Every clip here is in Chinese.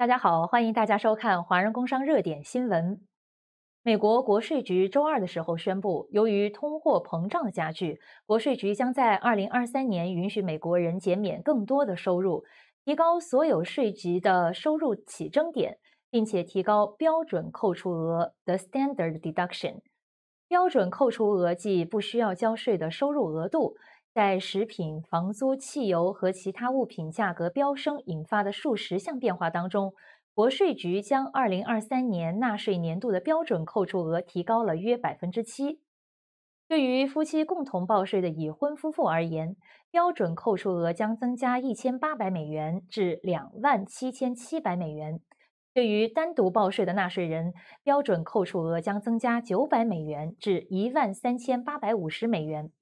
大家好，欢迎大家收看《华人工商热点新闻》。美国国税局周二的时候宣布，由于通货膨胀的加剧，国税局将在2023年允许美国人减免更多的收入，提高所有税级的收入起征点，并且提高标准扣除额 （the standard deduction）。标准扣除额即不需要交税的收入额度。在食品、房租、汽油和其他物品价格飙升引发的数十项变化当中，国税局将2023年纳税年度的标准扣除额提高了约百分之七。对于夫妻共同报税的已婚夫妇而言，标准扣除额将增加1800美元至2万7700美元；对于单独报税的纳税人，标准扣除额将增加900美元至1万3850美元。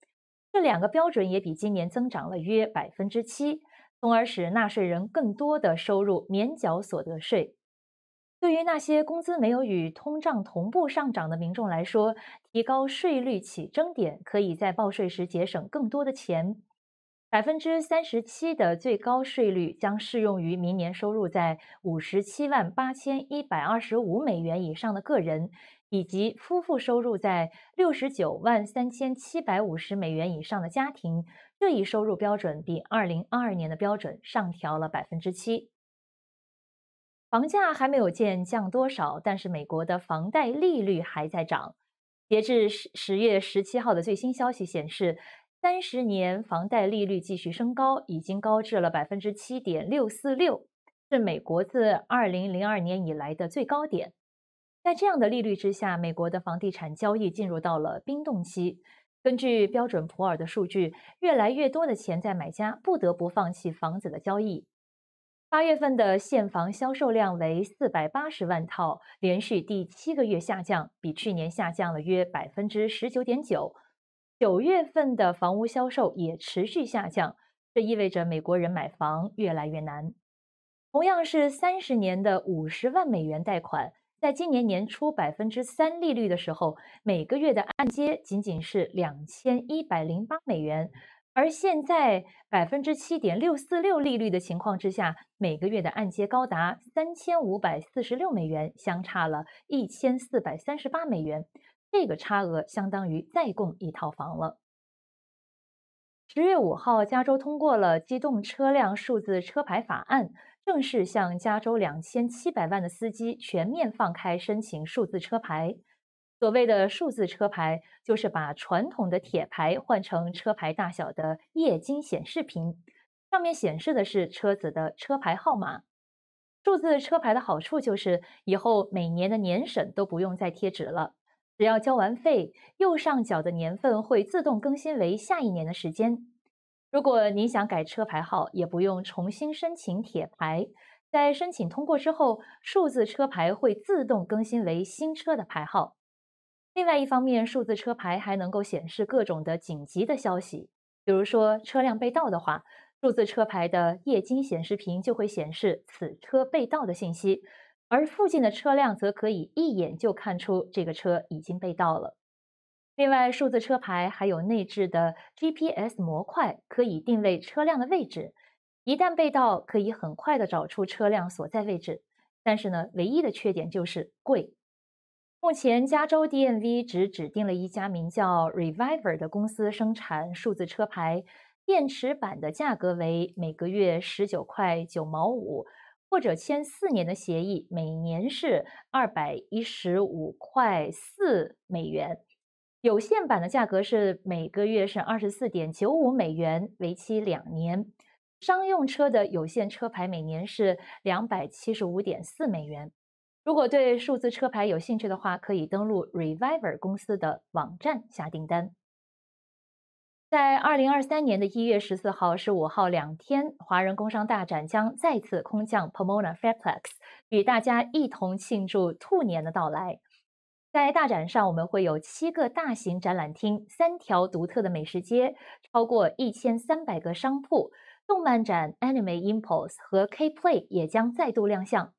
这两个标准也比今年增长了约百分之七，从而使纳税人更多的收入免缴所得税。对于那些工资没有与通胀同步上涨的民众来说，提高税率起征点可以在报税时节省更多的钱。百分之三十七的最高税率将适用于明年收入在五十七万八千一百二十五美元以上的个人。以及夫妇收入在六十九万三千七百五十美元以上的家庭，这一收入标准比二零二二年的标准上调了百分之七。房价还没有见降多少，但是美国的房贷利率还在涨。截至十十月十七号的最新消息显示，三十年房贷利率继续升高，已经高至了百分之七点六四六，是美国自二零零二年以来的最高点。在这样的利率之下，美国的房地产交易进入到了冰冻期。根据标准普尔的数据，越来越多的潜在买家不得不放弃房子的交易。八月份的现房销售量为四百八十万套，连续第七个月下降，比去年下降了约百分之十九点九。九月份的房屋销售也持续下降，这意味着美国人买房越来越难。同样是三十年的五十万美元贷款。在今年年初百分之三利率的时候，每个月的按揭仅仅是两千一百零八美元，而现在百分之七点六四六利率的情况之下，每个月的按揭高达三千五百四十六美元，相差了一千四百三十八美元，这个差额相当于再供一套房了。十月五号，加州通过了机动车辆数字车牌法案。正式向加州两千七百万的司机全面放开申请数字车牌。所谓的数字车牌，就是把传统的铁牌换成车牌大小的液晶显示屏，上面显示的是车子的车牌号码。数字车牌的好处就是，以后每年的年审都不用再贴纸了，只要交完费，右上角的年份会自动更新为下一年的时间。如果您想改车牌号，也不用重新申请铁牌，在申请通过之后，数字车牌会自动更新为新车的牌号。另外一方面，数字车牌还能够显示各种的紧急的消息，比如说车辆被盗的话，数字车牌的液晶显示屏就会显示此车被盗的信息，而附近的车辆则可以一眼就看出这个车已经被盗了。另外，数字车牌还有内置的 GPS 模块，可以定位车辆的位置。一旦被盗，可以很快的找出车辆所在位置。但是呢，唯一的缺点就是贵。目前，加州 DMV 只指定了一家名叫 Reviver 的公司生产数字车牌，电池版的价格为每个月十九块九毛五，或者签四年的协议，每年是二百一十五块四美元。有线版的价格是每个月是二十四点九五美元，为期两年。商用车的有线车牌每年是两百七十五点四美元。如果对数字车牌有兴趣的话，可以登录 Reviver 公司的网站下订单。在二零二三年的一月十四号、十五号两天，华人工商大展将再次空降 Pomona Fairplex，与大家一同庆祝兔年的到来。在大展上，我们会有七个大型展览厅、三条独特的美食街、超过一千三百个商铺。动漫展 Anime Impulse 和 K Play 也将再度亮相。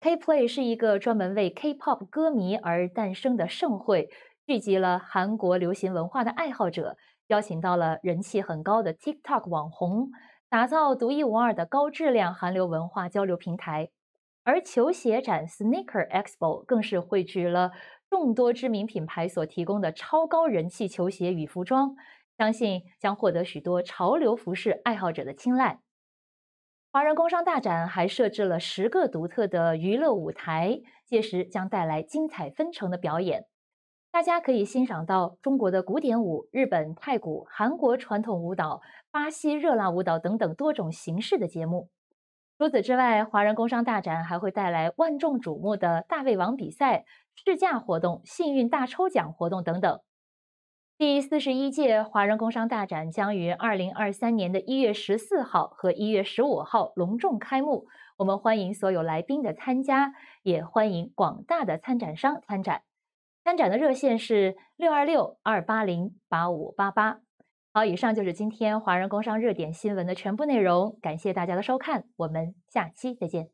K Play 是一个专门为 K-pop 歌迷而诞生的盛会，聚集了韩国流行文化的爱好者，邀请到了人气很高的 TikTok 网红，打造独一无二的高质量韩流文化交流平台。而球鞋展 Sneaker Expo 更是汇聚了众多知名品牌所提供的超高人气球鞋与服装，相信将获得许多潮流服饰爱好者的青睐。华人工商大展还设置了十个独特的娱乐舞台，届时将带来精彩纷呈的表演。大家可以欣赏到中国的古典舞、日本太鼓、韩国传统舞蹈、巴西热辣舞蹈等等多种形式的节目。除此之外，华人工商大展还会带来万众瞩目的大胃王比赛、试驾活动、幸运大抽奖活动等等。第四十一届华人工商大展将于二零二三年的一月十四号和一月十五号隆重开幕。我们欢迎所有来宾的参加，也欢迎广大的参展商参展。参展的热线是六二六二八零八五八八。好，以上就是今天华人工商热点新闻的全部内容，感谢大家的收看，我们下期再见。